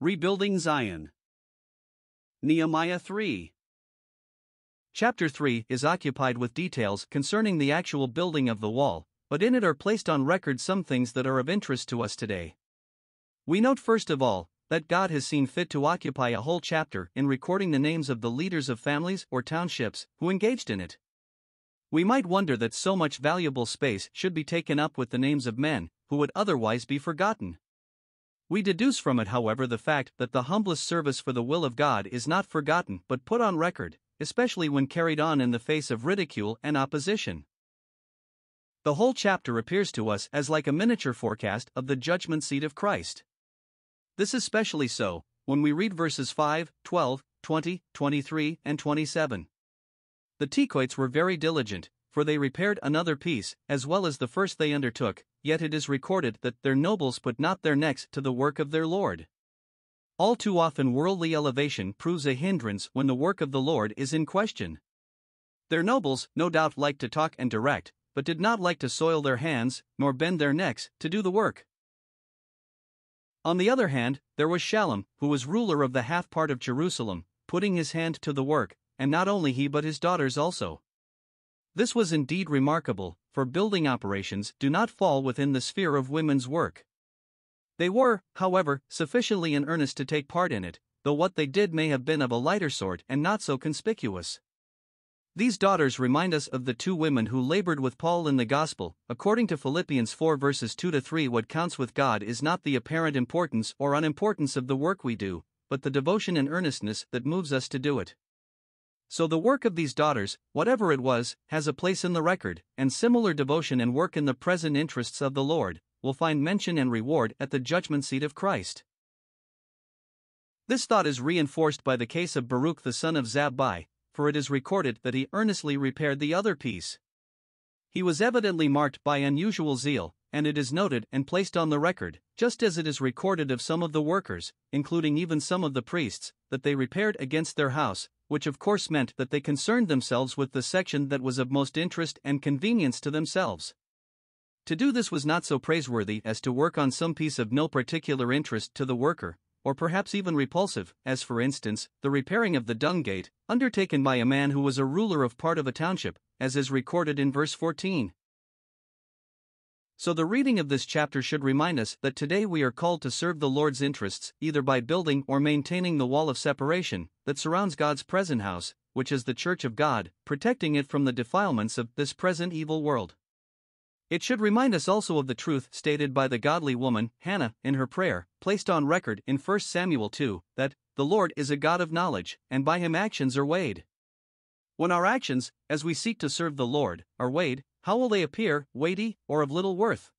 Rebuilding Zion. Nehemiah 3. Chapter 3 is occupied with details concerning the actual building of the wall, but in it are placed on record some things that are of interest to us today. We note first of all that God has seen fit to occupy a whole chapter in recording the names of the leaders of families or townships who engaged in it. We might wonder that so much valuable space should be taken up with the names of men who would otherwise be forgotten. We deduce from it, however, the fact that the humblest service for the will of God is not forgotten but put on record, especially when carried on in the face of ridicule and opposition. The whole chapter appears to us as like a miniature forecast of the judgment seat of Christ. This is especially so when we read verses 5, 12, 20, 23, and 27. The Tekoites were very diligent, for they repaired another piece, as well as the first they undertook, yet it is recorded that their nobles put not their necks to the work of their Lord. All too often, worldly elevation proves a hindrance when the work of the Lord is in question. Their nobles, no doubt, liked to talk and direct, but did not like to soil their hands, nor bend their necks, to do the work. On the other hand, there was Shallum, who was ruler of the half part of Jerusalem, putting his hand to the work, and not only he but his daughters also. This was indeed remarkable, for building operations do not fall within the sphere of women's work. They were, however, sufficiently in earnest to take part in it, though what they did may have been of a lighter sort and not so conspicuous. These daughters remind us of the two women who labored with Paul in the gospel. According to Philippians 4 verses 2 to 3, what counts with God is not the apparent importance or unimportance of the work we do, but the devotion and earnestness that moves us to do it. So the work of these daughters, whatever it was, has a place in the record, and similar devotion and work in the present interests of the Lord will find mention and reward at the judgment seat of Christ. This thought is reinforced by the case of Baruch the son of Zabbai, for it is recorded that he earnestly repaired the other piece. He was evidently marked by unusual zeal, and it is noted and placed on the record, just as it is recorded of some of the workers, including even some of the priests, that they repaired against their house, which of course meant that they concerned themselves with the section that was of most interest and convenience to themselves. To do this was not so praiseworthy as to work on some piece of no particular interest to the worker, or perhaps even repulsive, as for instance, the repairing of the dung gate, undertaken by a man who was a ruler of part of a township, as is recorded in verse 14. So, the reading of this chapter should remind us that today we are called to serve the Lord's interests, either by building or maintaining the wall of separation that surrounds God's present house, which is the church of God, protecting it from the defilements of this present evil world. It should remind us also of the truth stated by the godly woman, Hannah, in her prayer, placed on record in 1 Samuel 2, that, the Lord is a God of knowledge, and by him actions are weighed. When our actions, as we seek to serve the Lord, are weighed, how will they appear, weighty, or of little worth?